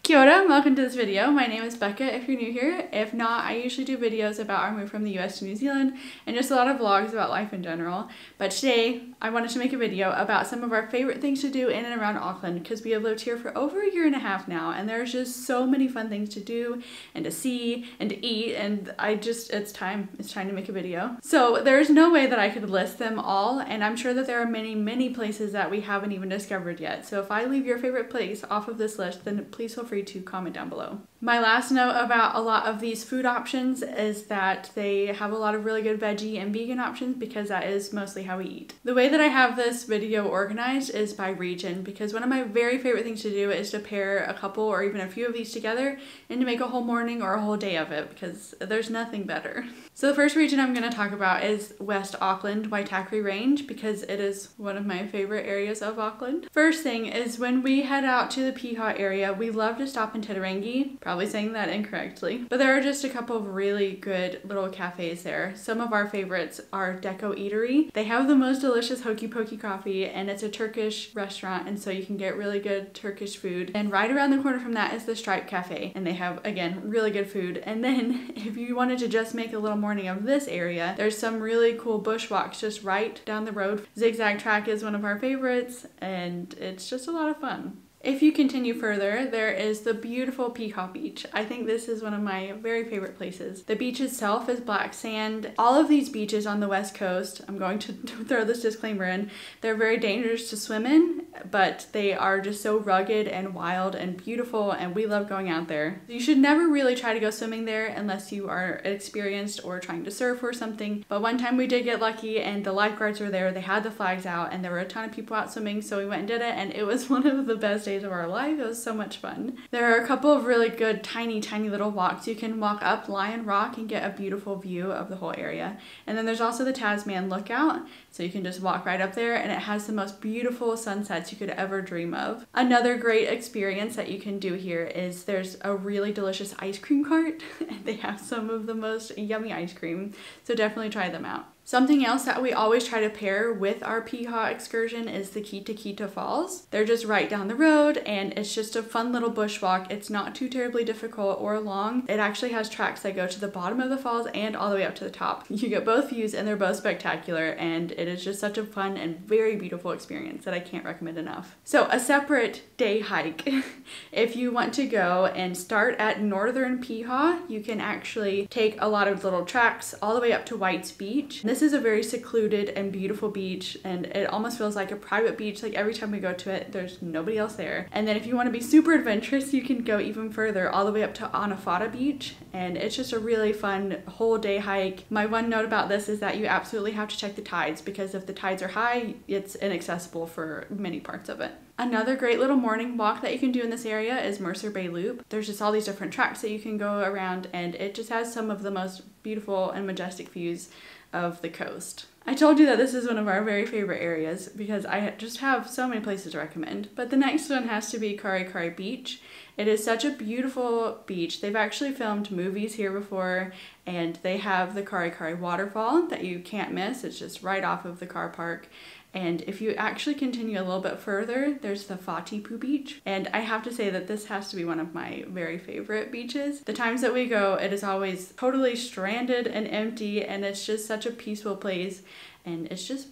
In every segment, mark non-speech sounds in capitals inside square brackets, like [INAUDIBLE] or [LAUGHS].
Kia ora, welcome to this video. My name is Becca if you're new here. If not, I usually do videos about our move from the US to New Zealand and just a lot of vlogs about life in general. But today, I wanted to make a video about some of our favorite things to do in and around Auckland because we have lived here for over a year and a half now and there's just so many fun things to do and to see and to eat and I just, it's time, it's time to make a video. So there's no way that I could list them all and I'm sure that there are many, many places that we haven't even discovered yet. So if I leave your favorite place off of this list, then please feel free to comment down below. My last note about a lot of these food options is that they have a lot of really good veggie and vegan options because that is mostly how we eat. The way that I have this video organized is by region because one of my very favorite things to do is to pair a couple or even a few of these together and to make a whole morning or a whole day of it because there's nothing better. [LAUGHS] So the first region I'm going to talk about is West Auckland Waitakere Range because it is one of my favorite areas of Auckland. First thing is when we head out to the Piha area, we love to stop in Titirangi. Probably saying that incorrectly. But there are just a couple of really good little cafes there. Some of our favorites are Deco Eatery. They have the most delicious hokey pokey coffee and it's a Turkish restaurant and so you can get really good Turkish food. And right around the corner from that is the Stripe Cafe and they have, again, really good food. And then [LAUGHS] if you wanted to just make a little morning of this area, there's some really cool bushwalks just right down the road. Zigzag Track is one of our favorites and it's just a lot of fun. If you continue further, there is the beautiful Peacock Beach. I think this is one of my very favorite places. The beach itself is black sand. All of these beaches on the west coast, I'm going to [LAUGHS] throw this disclaimer in, they're very dangerous to swim in, but they are just so rugged and wild and beautiful and we love going out there. You should never really try to go swimming there unless you are experienced or trying to surf or something. But one time we did get lucky and the lifeguards were there, they had the flags out and there were a ton of people out swimming so we went and did it and it was [LAUGHS] one of the best days of our life. It was so much fun. There are a couple of really good tiny, tiny little walks. You can walk up Lion Rock and get a beautiful view of the whole area. And then there's also the Tasman Lookout. So you can just walk right up there and it has the most beautiful sunsets you could ever dream of. Another great experience that you can do here is there's a really delicious ice cream cart. And [LAUGHS] they have some of the most yummy ice cream. So definitely try them out. Something else that we always try to pair with our Piha excursion is the Kitekite Falls. They're just right down the road and it's just a fun little bushwalk. It's not too terribly difficult or long. It actually has tracks that go to the bottom of the falls and all the way up to the top. [LAUGHS] You get both views and they're both spectacular and it is just such a fun and very beautiful experience that I can't recommend enough. So a separate day hike. [LAUGHS] if you want to go and start at Northern Piha, you can actually take a lot of little tracks all the way up to White's Beach. This is a very secluded and beautiful beach and it almost feels like a private beach. Like every time we go to it, there's nobody else there. And then if you want to be super adventurous, you can go even further all the way up to Anawhata Beach and it's just a really fun whole day hike. My one note about this is that you absolutely have to check the tides because if the tides are high, it's inaccessible for many parts of it. Another great little morning walk that you can do in this area is Mercer Bay Loop. There's just all these different tracks that you can go around and it just has some of the most beautiful and majestic views of the coast. I told you that this is one of our very favorite areas because I just have so many places to recommend. But the next one has to be Kare Kare Beach. It is such a beautiful beach. They've actually filmed movies here before and they have the Kare Kare waterfall that you can't miss. It's just right off of the car park and if you actually continue a little bit further, there's the Whatipu beach. And I have to say that this has to be one of my very favorite beaches. The times that we go, it is always totally stranded and empty and it's just such a peaceful place and it's just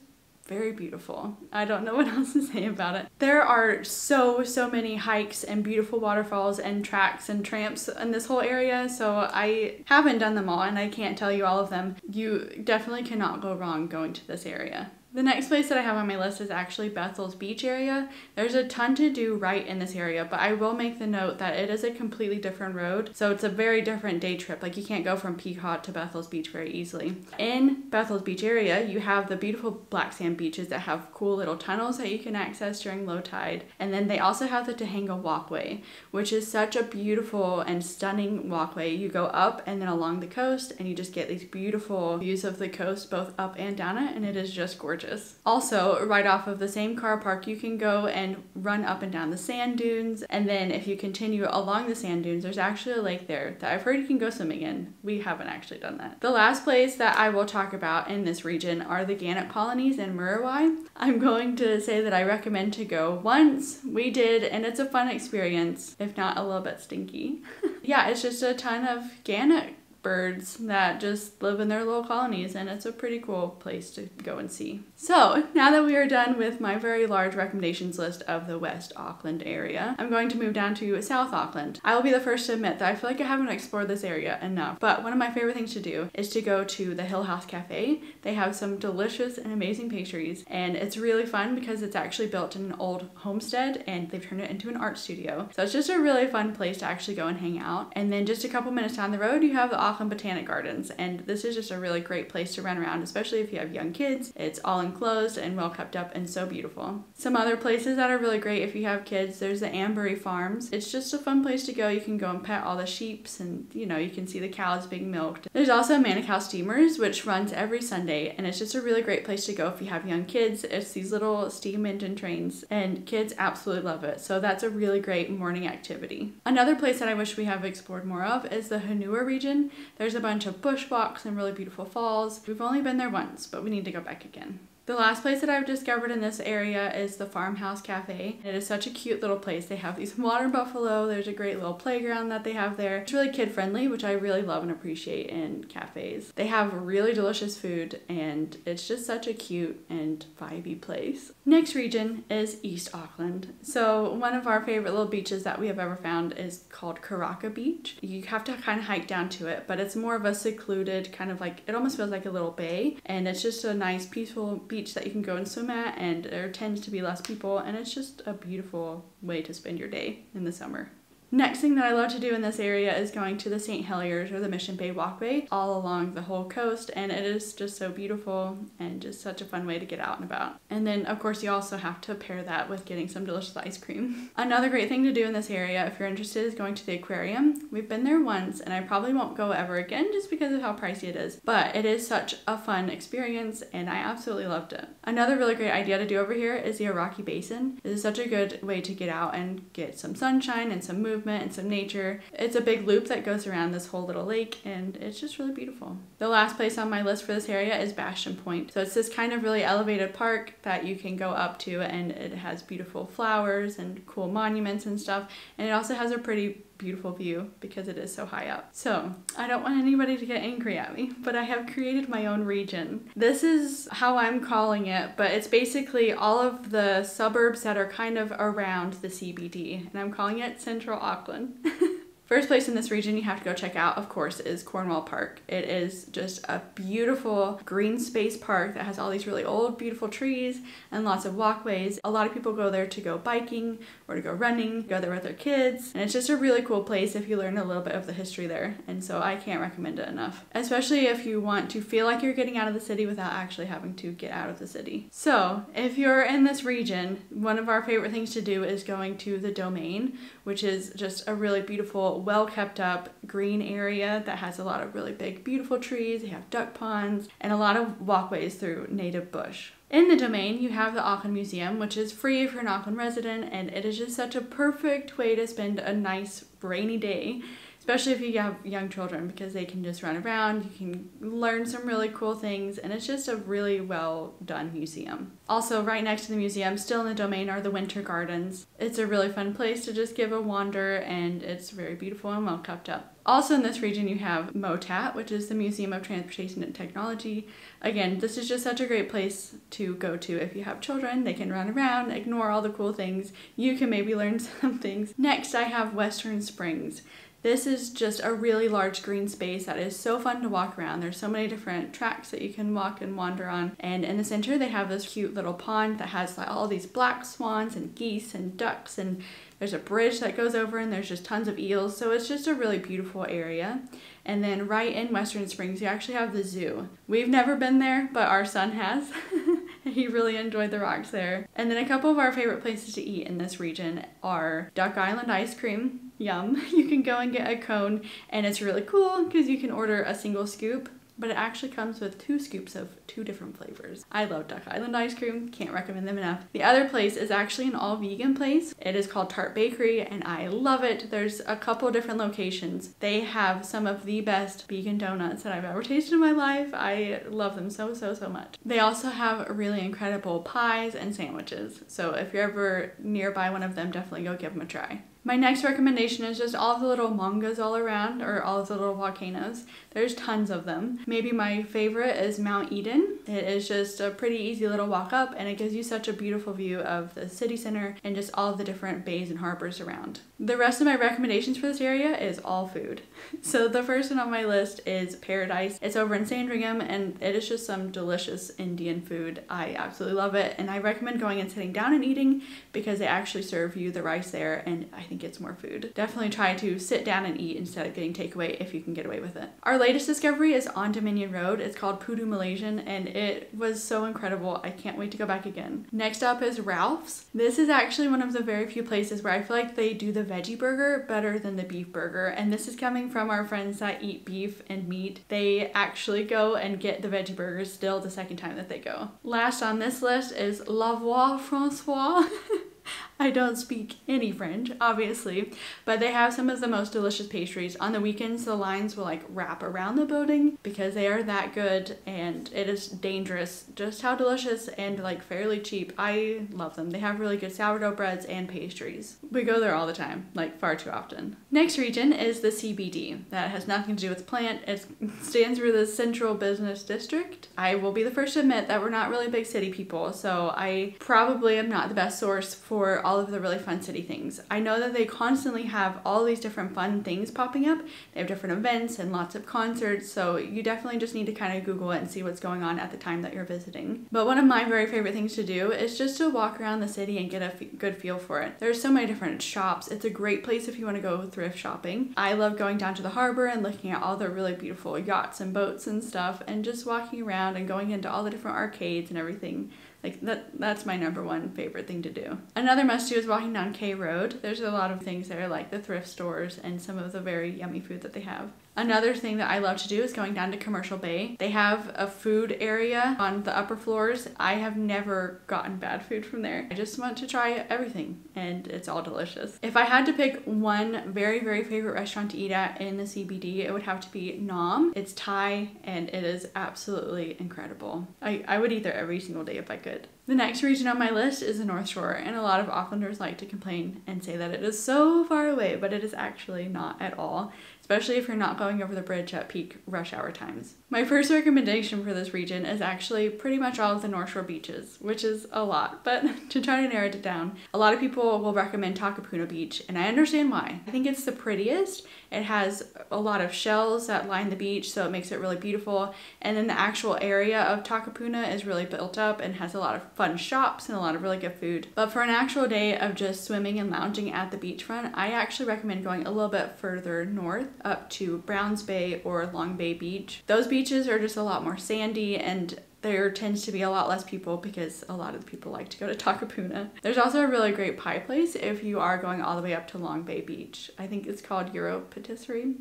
very beautiful. I don't know [LAUGHS] what else to say about it. There are so, so many hikes and beautiful waterfalls and tracks and tramps in this whole area, so I haven't done them all and I can't tell you all of them. You definitely cannot go wrong going to this area. The next place that I have on my list is actually Bethells Beach area. There's a ton to do right in this area, but I will make the note that it is a completely different road, so it's a very different day trip. Like you can't go from Piha to Bethells Beach very easily. In Bethells Beach area, you have the beautiful black sand beaches that have cool little tunnels that you can access during low tide. And then they also have the Te Henga Walkway, which is such a beautiful and stunning walkway. You go up and then along the coast and you just get these beautiful views of the coast both up and down it, and it is just gorgeous gorgeous. Also, right off of the same car park, you can go and run up and down the sand dunes. And then if you continue along the sand dunes, there's actually a lake there that I've heard you can go swimming in. We haven't actually done that. The last place that I will talk about in this region are the Gannet colonies in Muriwai. I'm going to say that I recommend to go once. We did, and it's a fun experience, if not a little bit stinky. [LAUGHS] yeah, it's just a ton of gannet birds that just live in their little colonies and it's a pretty cool place to go and see. So now that we are done with my very large recommendations list of the West Auckland area, I'm going to move down to South Auckland. I will be the first to admit that I feel like I haven't explored this area enough, but one of my favorite things to do is to go to the Hill House Cafe. They have some delicious and amazing pastries and it's really fun because it's actually built in an old homestead and they've turned it into an art studio. So it's just a really fun place to actually go and hang out. And then just a couple minutes down the road, you have the Auckland Botanic Gardens, and this is just a really great place to run around, especially if you have young kids. It's all enclosed and well kept up and so beautiful. Some other places that are really great if you have kids, there's the Ambury Farms. It's just a fun place to go. You can go and pet all the sheeps and, you know, you can see the cows being milked. There's also Manukau Steamers, which runs every Sunday, and it's just a really great place to go if you have young kids. It's these little steam engine trains, and kids absolutely love it. So that's a really great morning activity. Another place that I wish we have explored more of is the Hunua region. There's a bunch of bushwalks and really beautiful falls. We've only been there once, but we need to go back again. The last place that I've discovered in this area is the Farmhouse Cafe. It is such a cute little place. They have these [LAUGHS] water buffalo. There's a great little playground that they have there. It's really kid friendly, which I really love and appreciate in cafes. They have really delicious food and it's just such a cute and vibey place. Next region is East Auckland. So one of our favorite little beaches that we have ever found is called Karaka Beach. You have to kind of hike down to it, but it's more of a secluded kind of like, it almost feels like a little bay and it's just a nice peaceful beach beach that you can go and swim at, and there tends to be less people, and it's just a beautiful way to spend your day in the summer. Next thing that I love to do in this area is going to the St. Heliers or the Mission Bay Walkway all along the whole coast and it is just so beautiful and just such a fun way to get out and about. And then of course you also have to pair that with getting some delicious ice cream. [LAUGHS] Another great thing to do in this area if you're interested is going to the aquarium. We've been there once and I probably won't go ever again just because of how pricey it is, but it is such a fun experience and I absolutely loved it. Another really great idea to do over here is the Orakei Basin. This is such a good way to get out and get some sunshine and some movement movement and some nature. It's a big loop that goes around this whole little lake and it's just really beautiful. The last place on my list for this area is Bastion Point. So it's this kind of really elevated park that you can go up to and it has beautiful flowers and cool monuments and stuff. And it also has a pretty beautiful view because it is so high up. So I don't want anybody to get angry at me, but I have created my own region. This is how I'm calling it, but it's basically all of the suburbs that are kind of around the CBD, and I'm calling it Central Auckland. [LAUGHS] First place in this region you have to go check out, of course, is Cornwall Park. It is just a beautiful green space park that has all these really old, beautiful trees and lots of walkways. A lot of people go there to go biking or to go running, go there with their kids, and it's just a really cool place if you learn a little bit of the history there. And so I can't recommend it enough, especially if you want to feel like you're getting out of the city without actually having to get out of the city. So if you're in this region, one of our favorite things to do is going to the Domain, which is just a really beautiful well kept up green area that has a lot of really big, beautiful trees. They have duck ponds and a lot of walkways through native bush. In the domain, you have the Auckland Museum, which is free if you're an Auckland resident, and it is just such a perfect way to spend a nice rainy day especially if you have young children because they can just run around, you can learn some really cool things, and it's just a really well done museum. Also, right next to the museum, still in the domain, are the Winter Gardens. It's a really fun place to just give a wander, and it's very beautiful and well kept up. Also in this region you have MOTAT, which is the Museum of Transportation and Technology. Again, this is just such a great place to go to if you have children. They can run around, ignore all the cool things. You can maybe learn [LAUGHS] some things. Next, I have Western Springs. This is just a really large green space that is so fun to walk around. There's so many different tracks that you can walk and wander on. And in the center, they have this cute little pond that has like all these black swans and geese and ducks and there's a bridge that goes over and there's just tons of eels. So it's just a really beautiful area. And then right in Western Springs, you actually have the zoo. We've never been there, but our son has. [LAUGHS] he really enjoyed the rocks there. And then a couple of our favorite places to eat in this region are Duck Island ice cream. Yum. [LAUGHS] You can go and get a cone and it's really cool because you can order a single scoop but it actually comes with two scoops of two different flavors. I love Duck Island ice cream, can't recommend them enough. The other place is actually an all vegan place. It is called Tart Bakery and I love it. There's a couple different locations. They have some of the best vegan donuts that I've ever tasted in my life. I love them so, so, so much. They also have really incredible pies and sandwiches. So if you're ever nearby one of them, definitely go give them a try. My next recommendation is just all the little maungas all around, or all the little volcanoes. There's tons of them. Maybe my favorite is Mount Eden. It is just a pretty easy little walk up, and it gives you such a beautiful view of the city center and just all the different bays and harbors around. The rest of my recommendations for this area is all food. [LAUGHS] So the first one on my list is Paradise. It's over in Sandringham, and it is just some delicious Indian food. I absolutely love it, and I recommend going and sitting down and eating because they actually serve you the rice there, and I think it's more food. Definitely try to sit down and eat instead of getting takeaway if you can get away with it. Our latest discovery is on Dominion Road. It's called Pudu Malaysian and it was so incredible. I can't wait to go back again. Next up is Ralph's. This is actually one of the very few places where I feel like they do the veggie burger better than the beef burger. And this is coming from our friends that eat beef and meat. They actually go and get the veggie burgers still the second time that they go. Last on this list is La Voix Francois. [LAUGHS] I don't speak any French, obviously, but they have some of the most delicious pastries. On the weekends, the lines will like wrap around the building because they are that good and it is dangerous just how delicious and like fairly cheap. I love them. They have really good sourdough breads and pastries. We go there all the time, like far too often. Next region is the CBD. That has nothing to do with plant. It stands for the Central Business District. I will be the first to admit that we're not really big city people, so I probably am not the best source for all of the really fun city things. I know that they constantly have all these different fun things popping up. They have different events and lots of concerts, so you definitely just need to kind of Google it and see what's going on at the time that you're visiting. But one of my very favorite things to do is just to walk around the city and get a good feel for it. There's so many different shops. It's a great place if you want to go thrift shopping. I love going down to the harbor and looking at all the really beautiful yachts and boats and stuff and just walking around and going into all the different arcades and everything. Like that that's my number one favorite thing to do. Another must do is walking down K Road. There's a lot of things there like the thrift stores and some of the very yummy food that they have. Another thing that I love to do is going down to Commercial Bay. They have a food area on the upper floors. I have never gotten bad food from there. I just want to try everything and it's all delicious. If I had to pick one very, very favorite restaurant to eat at in the CBD, it would have to be Nom. It's Thai and it is absolutely incredible. I, I would eat there every single day if I could. The next region on my list is the North Shore, and a lot of Aucklanders like to complain and say that it is so far away, but it is actually not at all especially if you're not going over the bridge at peak rush hour times. My first recommendation for this region is actually pretty much all of the North Shore beaches, which is a lot, but [LAUGHS] to try to narrow it down, a lot of people will recommend Takapuna Beach, and I understand why. I think it's the prettiest. It has a lot of shells that line the beach, so it makes it really beautiful, and then the actual area of Takapuna is really built up and has a lot of fun shops and a lot of really good food. But for an actual day of just swimming and lounging at the beachfront, I actually recommend going a little bit further north up to Browns Bay or Long Bay Beach. Those beaches are just a lot more sandy and there tends to be a lot less people because a lot of the people like to go to Takapuna. There's also a really great pie place if you are going all the way up to Long Bay Beach. I think it's called Euro Patisserie.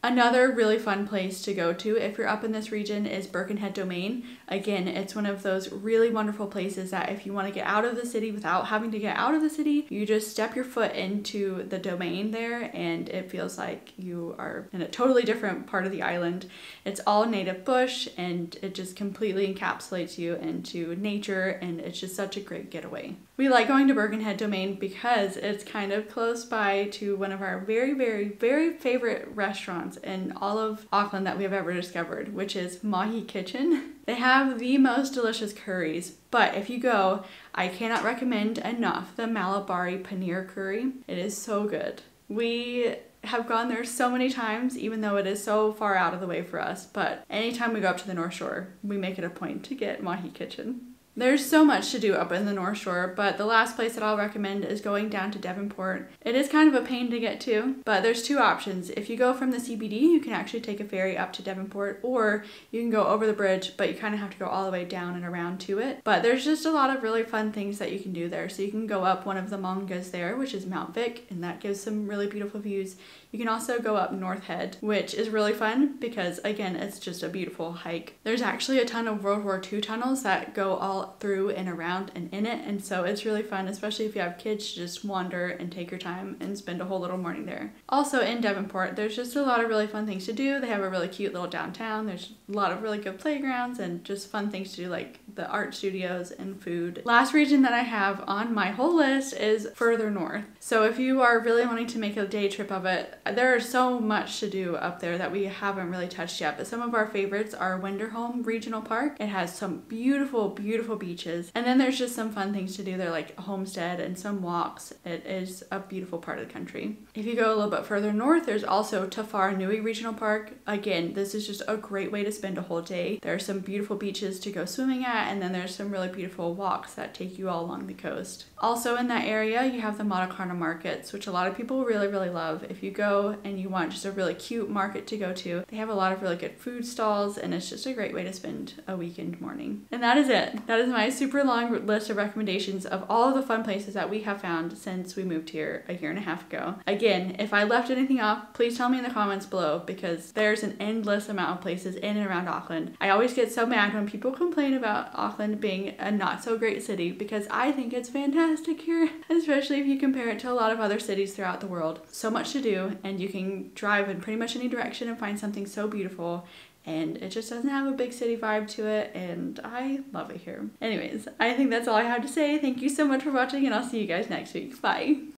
Another really fun place to go to if you're up in this region is Birkenhead Domain. Again, it's one of those really wonderful places that if you want to get out of the city without having to get out of the city, you just step your foot into the domain there and it feels like you are in a totally different part of the island. It's all native bush and it just completely encapsulates you into nature and it's just such a great getaway. We like going to Birkenhead Domain because it's kind of close by to one of our very, very, very favorite restaurants in all of Auckland that we have ever discovered, which is Mahi Kitchen. They have the most delicious curries, but if you go, I cannot recommend enough the Malabari Paneer Curry. It is so good. We have gone there so many times, even though it is so far out of the way for us, but anytime we go up to the North Shore, we make it a point to get Mahi Kitchen. There's so much to do up in the North Shore, but the last place that I'll recommend is going down to Devonport. It is kind of a pain to get to, but there's two options. If you go from the CBD, you can actually take a ferry up to Devonport, or you can go over the bridge, but you kind of have to go all the way down and around to it. But there's just a lot of really fun things that you can do there. So you can go up one of the maungas there, which is Mount Vic, and that gives some really beautiful views. You can also go up North Head, which is really fun because, again, it's just a beautiful hike. There's actually a ton of World War II tunnels that go all through and around and in it, and so it's really fun, especially if you have kids, to just wander and take your time and spend a whole little morning there. Also, in Devonport, there's just a lot of really fun things to do. They have a really cute little downtown, there's a lot of really good playgrounds and just fun things to do, like the art studios and food. Last region that I have on my whole list is further north. So, if you are really wanting to make a day trip of it, there is so much to do up there that we haven't really touched yet, but some of our favorites are Wenderholm Regional Park. It has some beautiful, beautiful beaches, and then there's just some fun things to do there, like homestead and some walks. It is a beautiful part of the country. If you go a little bit further north, there's also Tawharanui Regional Park. Again, this is just a great way to spend a whole day. There are some beautiful beaches to go swimming at, and then there's some really beautiful walks that take you all along the coast. Also in that area, you have the Matakana markets, which a lot of people really, really love. If you go and you want just a really cute market to go to, they have a lot of really good food stalls and it's just a great way to spend a weekend morning. And that is it. That is my super long list of recommendations of all of the fun places that we have found since we moved here a year and a half ago. Again, if I left anything off, please tell me in the comments below because there's an endless amount of places in and around Auckland. I always get so mad when people complain about Auckland being a not so great city because I think it's fantastic here, [LAUGHS] especially if you compare it to a lot of other cities throughout the world. So much to do and you can drive in pretty much any direction and find something so beautiful and it just doesn't have a big city vibe to it and I love it here. Anyways, I think that's all I have to say. Thank you so much for watching and I'll see you guys next week. Bye!